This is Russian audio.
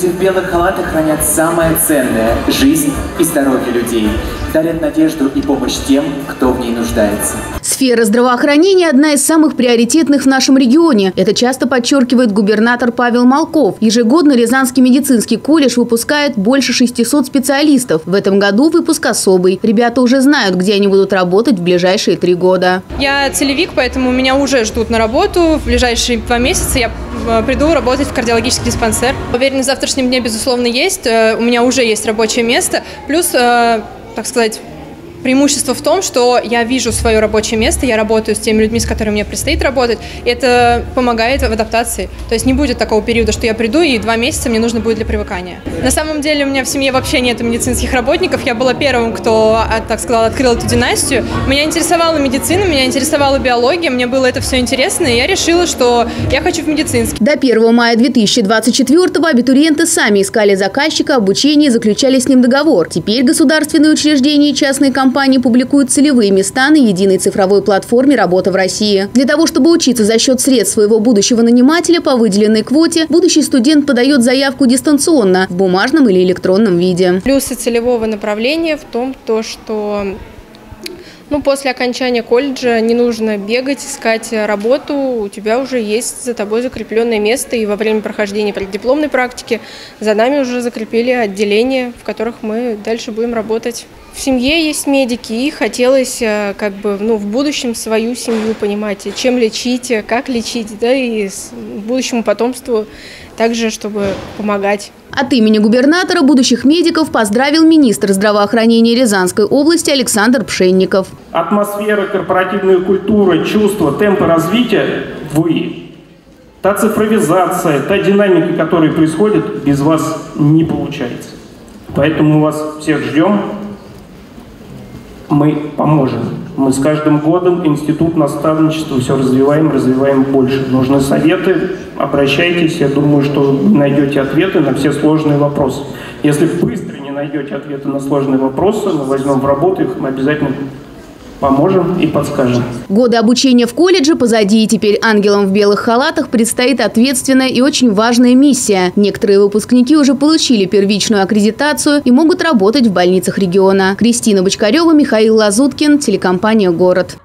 Люди в белых халатах хранят самое ценное – жизнь и здоровье людей. Дарят надежду и помощь тем, кто в ней нуждается. Сфера здравоохранения – одна из самых приоритетных в нашем регионе. Это часто подчеркивает губернатор Павел Малков. Ежегодно Рязанский медицинский колледж выпускает больше 600 специалистов. В этом году выпуск особый. Ребята уже знают, где они будут работать в ближайшие три года. Я целевик, поэтому меня уже ждут на работу. В ближайшие два месяца я э, приду работать в кардиологический диспансер. Уверен, завтрашнем дне, безусловно, есть. Э, у меня уже есть рабочее место. Плюс э, так сказать, преимущество в том, что я вижу свое рабочее место, я работаю с теми людьми, с которыми мне предстоит работать, и это помогает в адаптации. То есть не будет такого периода, что я приду и два месяца мне нужно будет для привыкания. На самом деле у меня в семье вообще нет медицинских работников, я была первым, кто, а, так сказала, открыл эту династию. Меня интересовала медицина, меня интересовала биология, мне было это все интересно, и я решила, что я хочу в медицинский. До 1 мая 2024 абитуриенты сами искали заказчика, обучение заключали с ним договор. Теперь государственные учреждения и частные компании компании публикуют целевые места на единой цифровой платформе «Работа в России». Для того, чтобы учиться за счет средств своего будущего нанимателя по выделенной квоте, будущий студент подает заявку дистанционно в бумажном или электронном виде. Плюсы целевого направления в том, то, что ну, после окончания колледжа не нужно бегать, искать работу, у тебя уже есть за тобой закрепленное место, и во время прохождения преддипломной практики за нами уже закрепили отделения, в которых мы дальше будем работать. В семье есть медики, и хотелось э, как бы ну, в будущем свою семью понимать, чем лечить, как лечить, да, и будущему потомству также, чтобы помогать. От имени губернатора будущих медиков поздравил министр здравоохранения Рязанской области Александр Пшенников. Атмосфера, корпоративная культура, чувства, темпы развития – вы. Та цифровизация, та динамика, которая происходит, без вас не получается. Поэтому мы вас всех ждем, мы поможем. Мы с каждым годом институт наставничества все развиваем, развиваем больше. Нужны советы, обращайтесь. Я думаю, что найдете ответы на все сложные вопросы. Если быстро не найдете ответы на сложные вопросы, мы возьмем в работу их, мы обязательно поможем и подскажем. Годы обучения в колледже позади, и теперь ангелам в белых халатах предстоит ответственная и очень важная миссия. Некоторые выпускники уже получили первичную аккредитацию и могут работать в больницах региона. Кристина Бочкарева, Михаил Лазуткин, телекомпания «Город».